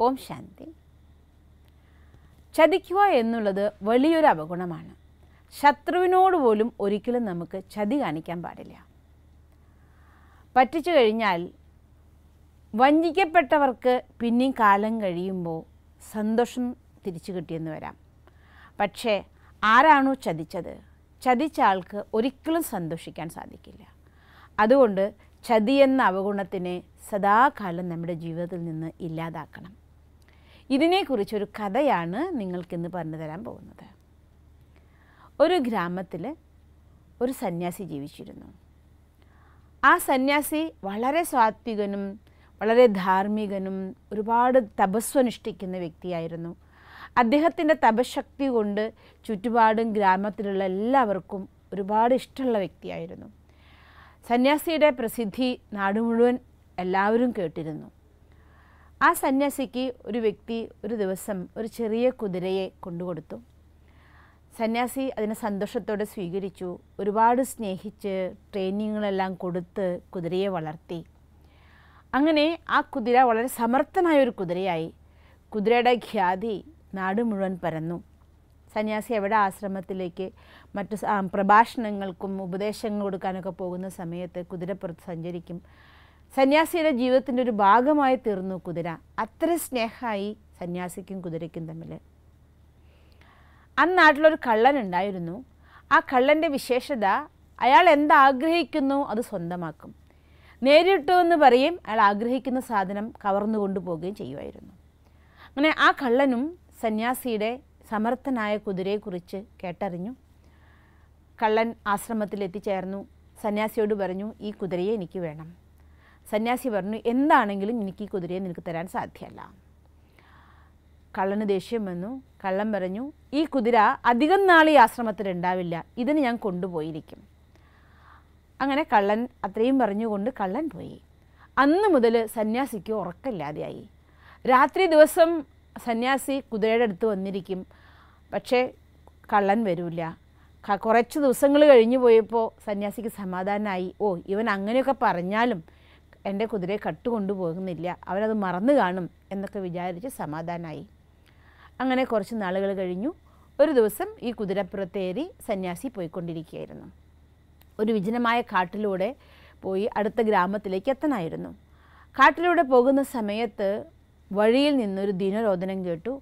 ഓം ശാന്തി. ചതിക്കുക എന്നുള്ളത് വലിയൊരു അപഗുണമാണ്. ശത്രുവിനോട് പോലും ഒരിക്കലും നമുക്ക് ചതി കാണിക്കാൻ പാടില്ല. പറ്റിച്ചു കഴിഞ്ഞാൽ വഞ്ചിക്കപ്പെട്ടവർക്ക് പിന്നെയും കാലം കഴിയുമ്പോൾ സന്തോഷം തിരിച്ചു കിട്ടിയെന്ന് വരാം. പക്ഷേ ആരാണോ ചതിച്ചത്? ചതിച്ച ആൾക്ക് ഒരിക്കലും സന്തോഷിക്കാൻ സാധിക്കില്ല. അതുകൊണ്ട് ചതി എന്ന അവഗുണത്തിനെ സദാകാലം നമ്മുടെ ജീവിതത്തിൽ നിന്ന് ഇല്ലാതാക്കണം. ഇതിനെക്കുറിച്ചൊരു കഥയാണ് നിങ്ങൾക്കിന്ന് പറഞ്ഞു തരാൻ പോകുന്നത്. ഒരു ഗ്രാമത്തിൽ ഒരു സന്യാസി ജീവിച്ചിരുന്നു. ആ സന്യാസി വളരെ സാത്വികനും വളരെ ധാർമ്മികനും ഒരുപാട് തപസ്വനുഷ്ഠിക്കുന്ന വ്യക്തിയായിരുന്നു. അദ്ദേഹത്തിന്റെ തപശക്തി കൊണ്ട് ചുറ്റുപാടും ഗ്രാമത്തിലുള്ള എല്ലാവർക്കും ഒരുപാട് ഇഷ്ടമുള്ള വ്യക്തിയായിരുന്നു. സന്യാസിയുടെ പ്രസിദ്ധി നാട് മുഴുവൻ എല്ലാവരും കേട്ടിരുന്നു. ആ സന്യാസിക്ക് ഒരു വ്യക്തി ഒരു ദിവസം ഒരു ചെറിയ കുതിരയെ കൊണ്ടുകൊടുത്തു. സന്യാസി അതിനെ സന്തോഷത്തോടെ സ്വീകരിച്ചു. ഒരുപാട് സ്നേഹിച്ച് ട്രെയിനിങ്ങുകളെല്ലാം കൊടുത്ത് കുതിരയെ വളർത്തി. അങ്ങനെ ആ കുതിര വളരെ സമർത്ഥനായ ഒരു കുതിരയായി. കുതിരയുടെ ഖ്യാതി നാട് മുഴുവൻ പരന്നു. സന്യാസി എവിടെ ആശ്രമത്തിലേക്ക് മറ്റു പ്രഭാഷണങ്ങൾക്കും ഉപദേശങ്ങൾ കൊടുക്കാനൊക്കെ പോകുന്ന സമയത്ത് കുതിരപ്പുറത്ത് സഞ്ചരിക്കും. സന്യാസിയുടെ ജീവിതത്തിന്റെ ഒരു ഭാഗമായി തീർന്നു കുതിര. അത്ര സ്നേഹമായി സന്യാസിക്കും കുതിരയ്ക്കും തമ്മിൽ. അന്ന് നാട്ടിലൊരു കള്ളൻ ഉണ്ടായിരുന്നു. ആ കള്ളന്റെ വിശേഷത അയാൾ എന്താഗ്രഹിക്കുന്നു അത് സ്വന്തമാക്കും. നേരിട്ടു എന്ന് പറയും അയാൾ ആഗ്രഹിക്കുന്ന സാധനം കവർന്നു കൊണ്ടുപോവുകയും ചെയ്യുമായിരുന്നു. അങ്ങനെ ആ കള്ളനും സന്യാസിയുടെ സമർത്ഥനായ കുതിരയെക്കുറിച്ച് കേട്ടറിഞ്ഞു. കള്ളൻ ആശ്രമത്തിൽ എത്തിച്ചേർന്നു സന്യാസിയോട് പറഞ്ഞു ഈ കുതിരയെ എനിക്ക് വേണം. സന്യാസി പറഞ്ഞു എന്താണെങ്കിലും എനിക്ക് ഈ കുതിരയെ നിനക്ക് തരാൻ സാധ്യമല്ല. കള്ളന് ദേഷ്യം വന്നു. കള്ളൻ പറഞ്ഞു ഈ കുതിര അധികം നാൾ ഈ ആശ്രമത്തിൽ ഉണ്ടാവില്ല. ഇതിന് ഞാൻ കൊണ്ടുപോയിരിക്കും. അങ്ങനെ കള്ളൻ അത്രയും പറഞ്ഞുകൊണ്ട് കള്ളൻ പോയി. അന്ന് മുതൽ സന്യാസിക്ക് ഉറക്കമില്ലാതെയായി. രാത്രി ദിവസം സന്യാസി കുതിരയുടെ അടുത്ത് വന്നിരിക്കും. പക്ഷേ കള്ളൻ വരില്ല കുറച്ച് ദിവസങ്ങൾ കഴിഞ്ഞു പോയപ്പോൾ സന്യാസിക്ക് സമാധാനമായി. ഓ ഇവൻ അങ്ങനെയൊക്കെ പറഞ്ഞാലും എന്റെ കുതിരയെ കട്ടുകൊണ്ടുപോകുന്നില്ല. അവരത് മറന്നു കാണും എന്നൊക്കെ വിചാരിച്ച് സമാധാനമായി അങ്ങനെ കുറച്ച് നാളുകൾ കഴിഞ്ഞു. ഒരു ദിവസം ഈ കുതിരപ്പുറത്തേറി സന്യാസി പോയിക്കൊണ്ടിരിക്കുകയായിരുന്നു. ഒരു വിജനമായ കാട്ടിലൂടെ പോയി അടുത്ത ഗ്രാമത്തിലേക്ക് എത്തണമായിരുന്നു കാട്ടിലൂടെ പോകുന്ന സമയത്ത് വഴിയിൽ നിന്നൊരു ദിനരോധനം കേട്ടു.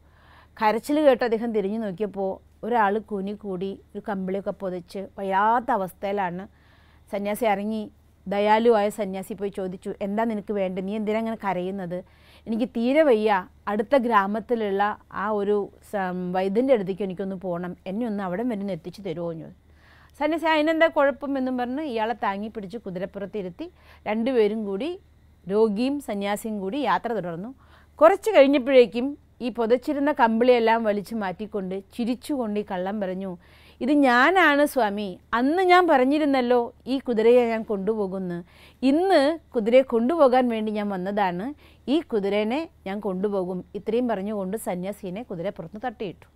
കരച്ചിൽ കേട്ട് അദ്ദേഹം തിരിഞ്ഞു നോക്കിയപ്പോൾ ഒരാൾ കൂനി കൂടി ഒരു കമ്പിളിയൊക്കെ പൊതിച്ച് വയ്യാത്ത അവസ്ഥയിലാണ് സന്യാസി ഇറങ്ങി ദയാലുവായ സന്യാസി പോയി ചോദിച്ചു എന്താ നിനക്ക് വേണ്ടത് നീ എന്തിനാ അങ്ങനെ കരയുന്നത്? എനിക്ക് തീരെ വയ്യ. അടുത്ത ഗ്രാമത്തിലുള്ള ആ ഒരു വൈദ്യന്റെ അടുത്തേക്ക് എനിക്കൊന്ന് പോകണം എന്നെ ഒന്ന് അവിടെ വരുന്ന എത്തിച്ചു തരുമോ? എന്ന് സന്യാസി അതിനെന്താ കുഴപ്പം? എന്നും പറഞ്ഞ് ഇയാളെ താങ്ങി പിടിച്ച് കുതിരപ്പുറത്തിരുത്തി രണ്ടുപേരും കൂടി രോഗിയും സന്യാസിയും കൂടി യാത്ര തുടർന്നു. കുറച്ച് കഴിഞ്ഞപ്പോഴേക്കും ഈ പുതച്ചിരുന്ന കമ്പിളിയെല്ലാം വലിച്ചു മാറ്റിക്കൊണ്ട് ചിരിച്ചുകൊണ്ട് ഈ കള്ളം പറഞ്ഞു ഇത് ഞാനാണ് സ്വാമി. അന്ന് ഞാൻ പറഞ്ഞിരുന്നല്ലോ ഈ കുതിരയെ ഞാൻ കൊണ്ടുപോകുന്നു. ഇന്ന് കുതിരയെ കൊണ്ടുപോകാൻ വേണ്ടി ഞാൻ വന്നതാണ്. ഈ കുതിരനെ ഞാൻ കൊണ്ടുപോകും. ഇത്രയും പറഞ്ഞുകൊണ്ട് സന്യാസീനെ കുതിരപ്പുറത്ത് തട്ടിയിട്ടു.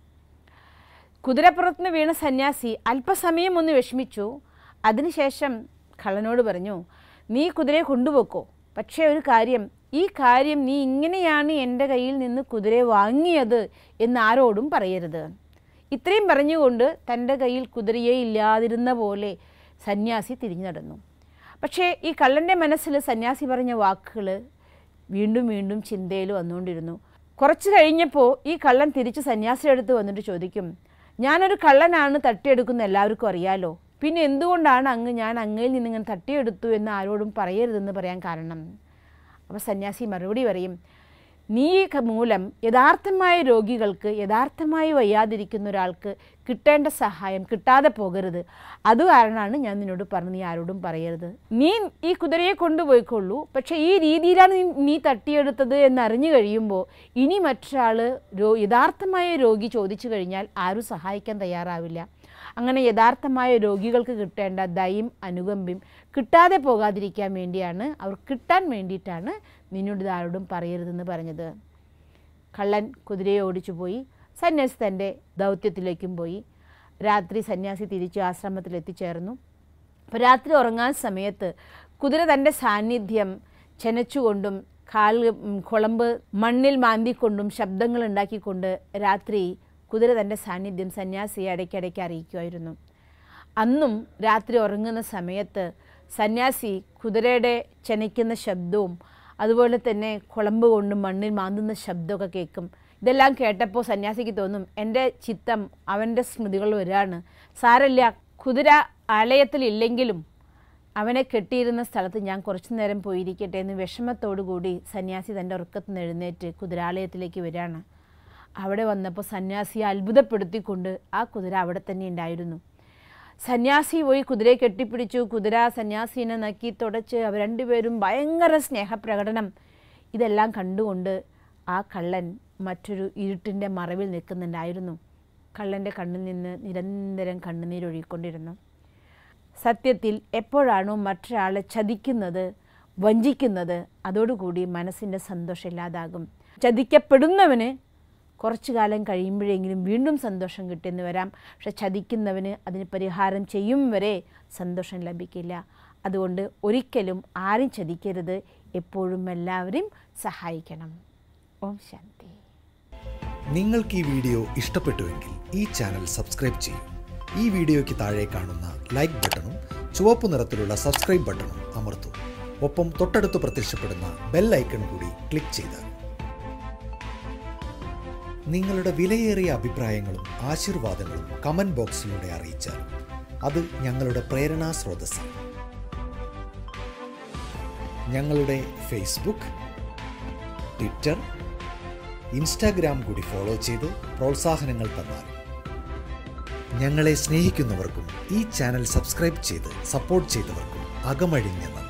കുതിരപ്പുറത്തുനിന്ന് വീണ സന്യാസി അല്പസമയം ഒന്ന് വിഷമിച്ചു. അതിനുശേഷം കള്ളനോട് പറഞ്ഞു നീ കുതിരയെ കൊണ്ടുപോക്കോ. പക്ഷേ ഒരു കാര്യം ഈ കാര്യം നീ ഇങ്ങനെയാണ് എന്റെ കയ്യിൽ നിന്ന് കുതിരയെ വാങ്ങിയത് എന്ന് ആരോടും പറയരുത്. ഇത്രയും പറഞ്ഞുകൊണ്ട് തന്റെ കയ്യിൽ കുതിരയെ ഇല്ലാതിരുന്ന പോലെ സന്യാസി തിരിഞ്ഞു നടന്നു. പക്ഷേ ഈ കള്ളന്റെ മനസ്സിൽ സന്യാസി പറഞ്ഞ വാക്കുകൾ വീണ്ടും വീണ്ടും ചിന്തയിൽ വന്നുകൊണ്ടിരുന്നു. കുറച്ച് കഴിഞ്ഞപ്പോൾ ഈ കള്ളൻ തിരിച്ച് സന്യാസിയുടെ അടുത്ത് വന്നിട്ട് ചോദിക്കും ഞാനൊരു കള്ളനാണ് തട്ടിയെടുക്കുന്ന എല്ലാവർക്കും അറിയാലോ? പിന്നെ എന്തുകൊണ്ടാണ് അങ്ങ് ഞാൻ അങ്ങയിൽ നിന്ന് ഇങ്ങനെ തട്ടിയെടുത്തു എന്ന് ആരോടും പറയരുതെന്ന് പറയാൻ കാരണം? അപ്പോൾ സന്യാസി മറുപടി പറയും നീ മൂലം യഥാർത്ഥമായ രോഗികൾക്ക് യഥാർത്ഥമായി വയ്യാതിരിക്കുന്ന ഒരാൾക്ക് കിട്ടേണ്ട സഹായം കിട്ടാതെ പോകരുത്. അത് കാരണമാണ് ഞാൻ നിന്നോട് പറഞ്ഞു നീ ആരോടും പറയരുത്. നീ ഈ കുതിരയെ കൊണ്ടുപോയിക്കൊള്ളൂ. പക്ഷേ ഈ രീതിയിലാണ് നീ തട്ടിയെടുത്തത് എന്നറിഞ്ഞു കഴിയുമ്പോൾ ഇനി മറ്റൊരാൾ രോ യഥാർത്ഥമായ രോഗി ചോദിച്ചു കഴിഞ്ഞാൽ ആരും സഹായിക്കാൻ തയ്യാറാവില്ല. അങ്ങനെ യഥാർത്ഥമായ രോഗികൾക്ക് കിട്ടേണ്ട ദയും അനുകമ്പയും കിട്ടാതെ പോകാതിരിക്കാൻ വേണ്ടിയാണ് അവർ കിട്ടാൻ വേണ്ടിയിട്ടാണ് നിന്നോട് ഇതാരോടും പറയരുതെന്ന് പറഞ്ഞത്. കള്ളൻ കുതിരയെ ഓടിച്ചു പോയി സന്യാസി തന്റെ ദൗത്യത്തിലേക്കും പോയി. രാത്രി സന്യാസി തിരിച്ച് ആശ്രമത്തിൽ എത്തിച്ചേർന്നു അപ്പോൾ രാത്രി ഉറങ്ങാൻ സമയത്ത് കുതിര തന്റെ സാന്നിധ്യം ചെനച്ചുകൊണ്ടും കാൽ കുളമ്പ് മണ്ണിൽ മാന്തിക്കൊണ്ടും ശബ്ദങ്ങൾ ഉണ്ടാക്കിക്കൊണ്ട് രാത്രി കുതിര തന്റെ സാന്നിധ്യം സന്യാസിയെ ഇടയ്ക്കിടയ്ക്ക് അറിയിക്കുമായിരുന്നു. അന്നും രാത്രി ഉറങ്ങുന്ന സമയത്ത് സന്യാസി കുതിരയുടെ ചെനയ്ക്കുന്ന ശബ്ദവും അതുപോലെ തന്നെ കുളമ്പ് കൊണ്ടും മണ്ണിൽ മാന്തുന്ന ശബ്ദമൊക്കെ കേൾക്കും. ഇതെല്ലാം കേട്ടപ്പോൾ സന്യാസിക്ക് തോന്നും എന്റെ ചിത്തം അവന്റെ സ്മൃതികൾ വരാണ് സാരല്ല കുതിര ആലയത്തിലില്ലെങ്കിലും അവനെ കെട്ടിയിരുന്ന സ്ഥലത്ത് ഞാൻ കുറച്ചു നേരം പോയിരിക്കട്ടെ എന്ന് വിഷമത്തോടു കൂടി സന്യാസി തന്റെ ഉറക്കത്തിൽ നിന്ന് എഴുന്നേറ്റ് കുതിരാലയത്തിലേക്ക് വരികയാണ്. അവിടെ വന്നപ്പോൾ സന്യാസിയെ അത്ഭുതപ്പെടുത്തിക്കൊണ്ട് ആ കുതിര അവിടെ തന്നെ ഉണ്ടായിരുന്നു. സന്യാസി പോയി കുതിരയെ കെട്ടിപ്പിടിച്ചു. കുതിര സന്യാസിനെ നക്കി തുടച്ച് അവർ രണ്ടുപേരും ഭയങ്കര സ്നേഹപ്രകടനം ഇതെല്ലാം കണ്ടുകൊണ്ട് ആ കള്ളൻ മറ്റൊരു ഇരുട്ടിന്റെ മറവിൽ നിൽക്കുന്നുണ്ടായിരുന്നു. കള്ളന്റെ കണ്ണിൽ നിന്ന് നിരന്തരം കണ്ണുനീരൊഴുകിക്കൊണ്ടിരുന്നു സത്യത്തിൽ എപ്പോഴാണോ മറ്റൊരാളെ ചതിക്കുന്നത് വഞ്ചിക്കുന്നത് അതോടുകൂടി മനസ്സിന്റെ സന്തോഷം ഇല്ലാതാകും. ചതിക്കപ്പെടുന്നവന് കുറച്ചു കാലം കഴിയുമ്പോഴെങ്കിലും വീണ്ടും സന്തോഷം കിട്ടിയെന്ന് വരാം. പക്ഷെ ചതിക്കുന്നവന് അതിന് പരിഹാരം ചെയ്യും വരെ സന്തോഷം ലഭിക്കില്ല. അതുകൊണ്ട് ഒരിക്കലും ആരും ചതിക്കരുത്. എപ്പോഴും എല്ലാവരും സഹായിക്കണം. ഓം ശാന്തി. നിങ്ങൾക്ക് ഈ വീഡിയോ ഇഷ്ടപ്പെട്ടുവെങ്കിൽ ഈ ചാനൽ സബ്സ്ക്രൈബ് ചെയ്യും. ഈ വീഡിയോയ്ക്ക് താഴെ കാണുന്ന ലൈക്ക് ബട്ടണും ചുവപ്പ് നിറത്തിലുള്ള സബ്സ്ക്രൈബ് ബട്ടണും അമർത്തും. ഒപ്പം തൊട്ടടുത്ത് പ്രത്യക്ഷപ്പെടുന്ന ബെൽ ഐക്കൺ കൂടി ക്ലിക്ക് ചെയ്താൽ നിങ്ങളുടെ വിലയേറിയ അഭിപ്രായങ്ങളും ആശീർവാദങ്ങളും കമന്റ് ബോക്സിലൂടെ അറിയിച്ചാൽ അത് ഞങ്ങളുടെ പ്രേരണാ സ്രോതസ്സാണ്. ഞങ്ങളുടെ ഫേസ്ബുക്ക് ട്വിറ്റർ ഇൻസ്റ്റാഗ്രാം കൂടി ഫോളോ ചെയ്ത് പ്രോത്സാഹനങ്ങൾ തന്നാൽ. ഞങ്ങളെ സ്നേഹിക്കുന്നവർക്കും ഈ ചാനൽ സബ്സ്ക്രൈബ് ചെയ്ത് സപ്പോർട്ട് ചെയ്തവർക്കും അകമഴിഞ്ഞ നന്ദി.